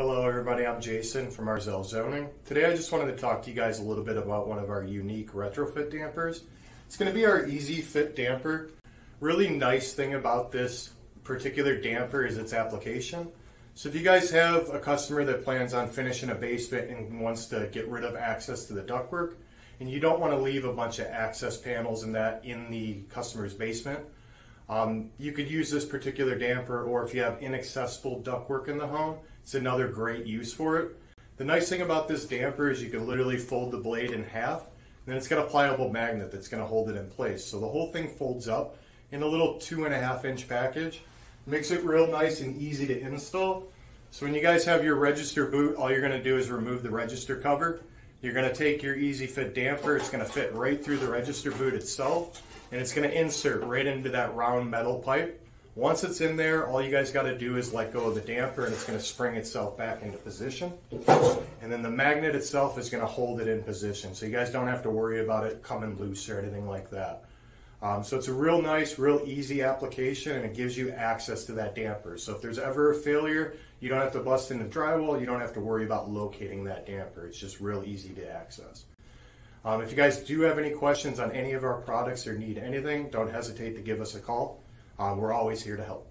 Hello everybody, I'm Jason from Arzel Zoning. Today I just wanted to talk to you guys a little bit about one of our unique retrofit dampers. It's going to be our EzyFit damper. Really nice thing about this particular damper is its application. So if you guys have a customer that plans on finishing a basement and wants to get rid of access to the ductwork, and you don't want to leave a bunch of access panels and that in the customer's basement, um, you could use this particular damper, or if you have inaccessible ductwork in the home, it's another great use for it. The nice thing about this damper is you can literally fold the blade in half, and then it's got a pliable magnet that's going to hold it in place. So the whole thing folds up in a little two and a half inch package. Makes it real nice and easy to install. So when you guys have your register boot, all you're going to do is remove the register cover. You're going to take your EzyFit damper. It's going to fit right through the register boot itself, and it's going to insert right into that round metal pipe. Once it's in there, all you guys got to do is let go of the damper, and it's going to spring itself back into position. And then the magnet itself is going to hold it in position, so you guys don't have to worry about it coming loose or anything like that. Um, so it's a real nice, real easy application, and it gives you access to that damper. So if there's ever a failure, you don't have to bust into the drywall. You don't have to worry about locating that damper. It's just real easy to access. Um, if you guys do have any questions on any of our products or need anything, don't hesitate to give us a call. Um, we're always here to help.